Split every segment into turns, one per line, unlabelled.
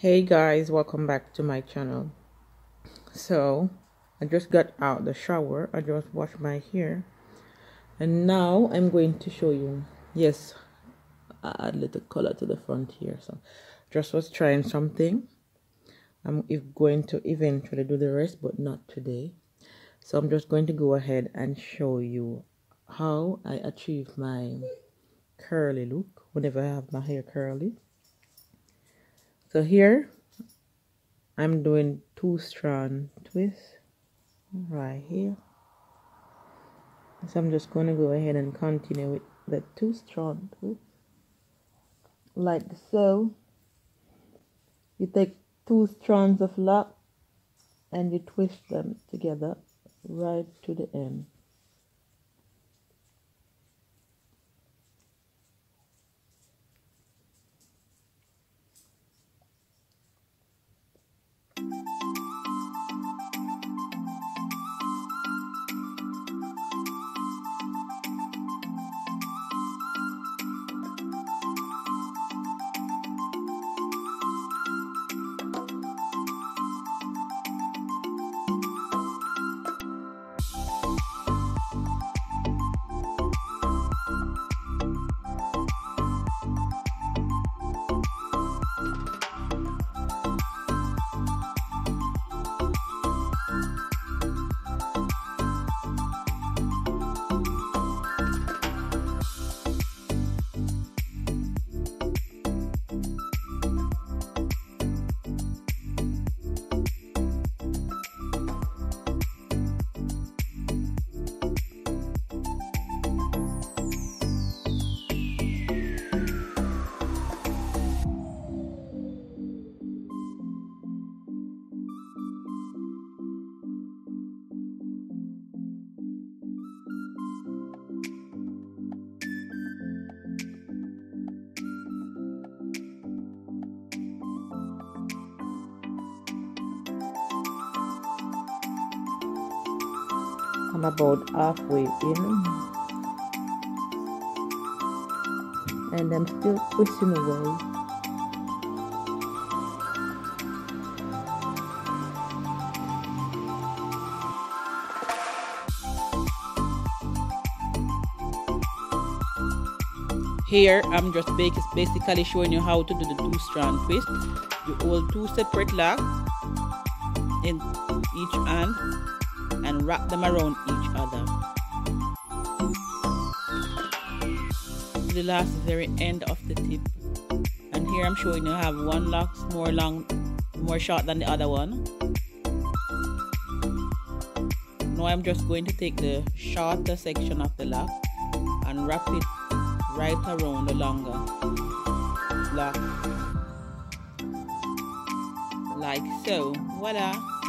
hey guys welcome back to my channel. So i just got out the shower. I just washed my hair. And now i'm going to show you. Yes I add a little color to the front here. So just was trying something. I'm going to eventually do the rest but not today. So i'm just going to go ahead and show you how i achieve my curly look whenever i have my hair curly so here I'm doing two strand twists right here. So I'm just going to go ahead and continue with the two strand twist. Like so you take two strands of lock and you twist them together right to the end I'm about halfway in. And I'm still pushing away. Here I'm just basically showing you how to do the two strand twist. You hold two separate locks in each hand and wrap them around each other. The last very end of the tip. And here I'm showing you have one lock more long more short than the other one. Now I'm just going to take the shorter section of the lock and wrap it right around the longer lock. Like so. Voila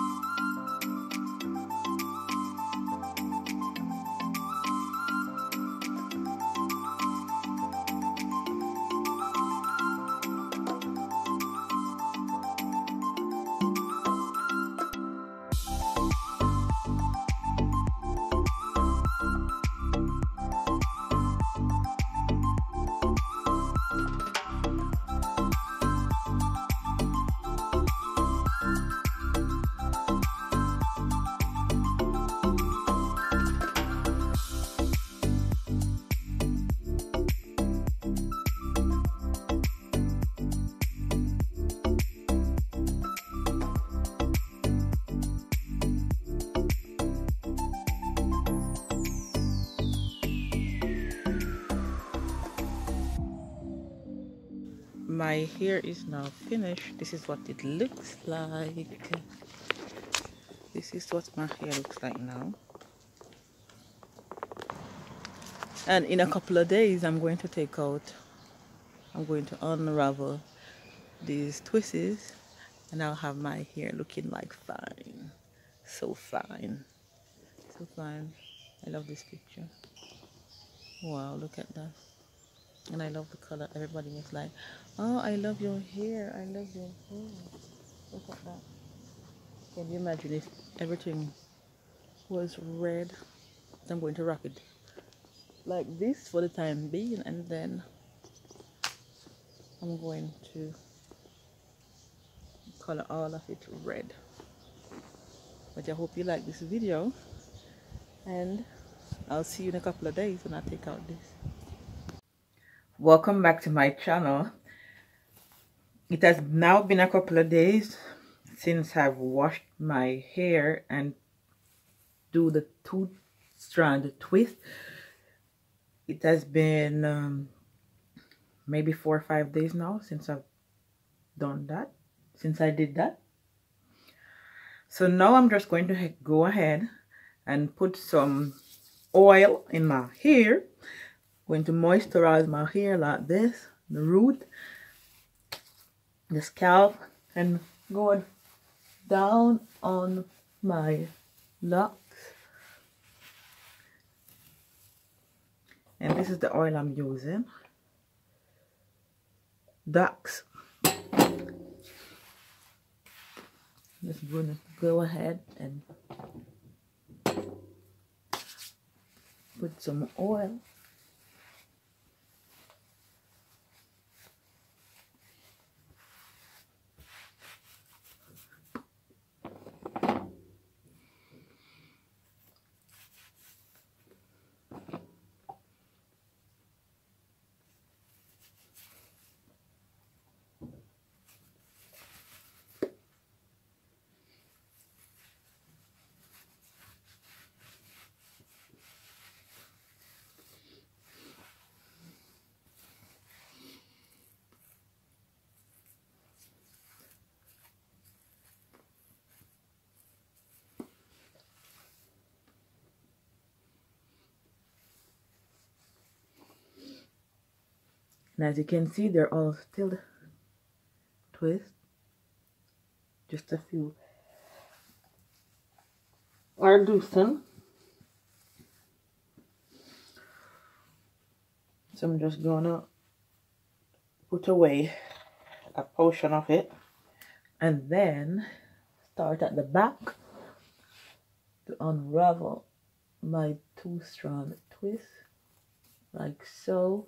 my hair is now finished. This is what it looks like. This is what my hair looks like now. And in a couple of days I'm going to take out I'm going to unravel these twists and I'll have my hair looking like fine. So fine. So fine. I love this picture. Wow look at that and I love the color. Everybody was like, "Oh, I love your hair. I love your hair. Look at that." Can you imagine if everything was red? I'm going to rock it like this for the time being, and then I'm going to color all of it red but I hope you like this video and I'll see you in a couple of days when I take out this welcome back to my channel. It has now been a couple of days since I've washed my hair and do the two strand twist. It has been um, maybe four or five days now since I've done that since I did that. So now I'm just going to go ahead and put some oil in my hair going to moisturize my hair like this the root the scalp and going down on my locks. And this is the oil I'm using. Ducks. Just gonna go ahead and put some oil and as you can see they're all still twist just a few. Are loosened so I'm just gonna put away a portion of it and then start at the back to unravel my two strand twist like so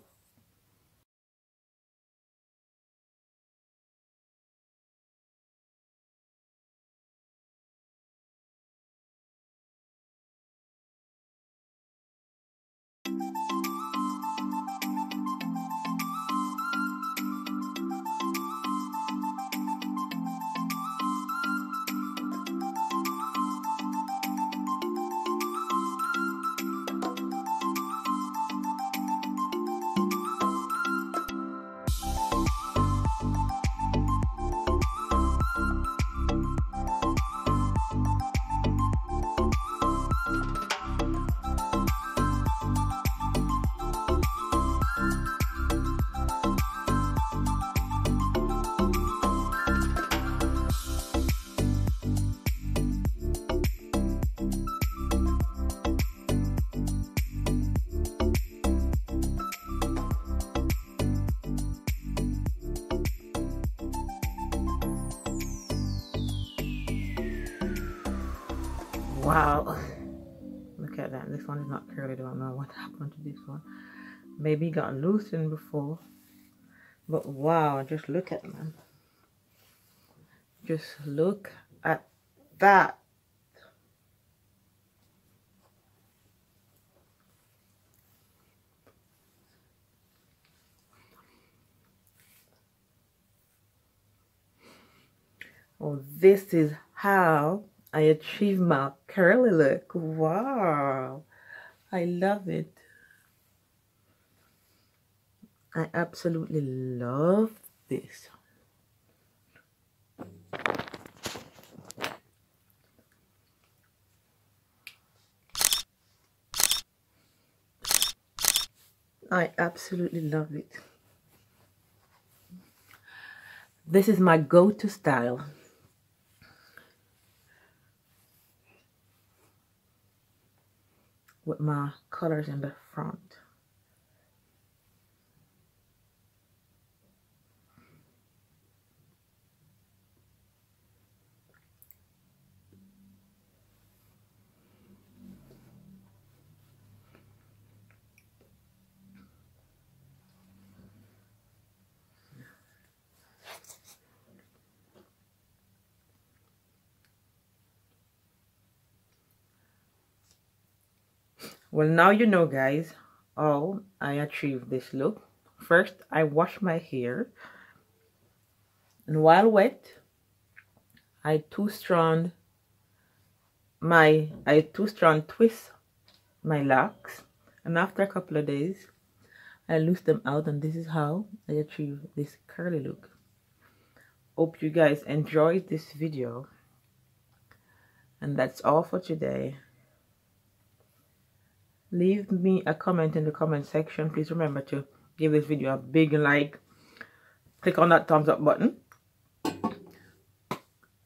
Wow. Look at that. This one is not curly. Don't know what happened to this one. Maybe got loosened before. But wow, just look at them. Just look at that. Oh, this is how I achieved my curly look. Wow. I love it. I absolutely love this. I absolutely love it. This is my go-to style. With my colors in the front. Well now you know guys how I achieved this look. First I wash my hair and while wet I two strand my I two strand twist my locks and after a couple of days I loose them out and this is how I achieve this curly look. Hope you guys enjoyed this video and that's all for today leave me a comment in the comment section. Please remember to give this video a big like. Click on that thumbs up button.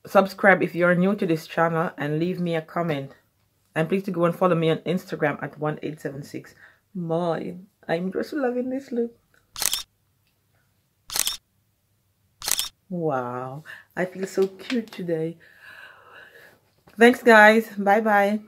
Subscribe if you're new to this channel and leave me a comment. And please to go and follow me on instagram at 1876 my i'm just loving this look. Wow. I feel so cute today. Thanks guys. Bye bye